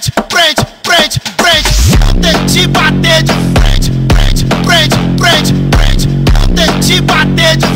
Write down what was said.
frente, frente, frente, frente. Eu tentei bater de frente, frente, frente, frente, frente. Eu tentei bater de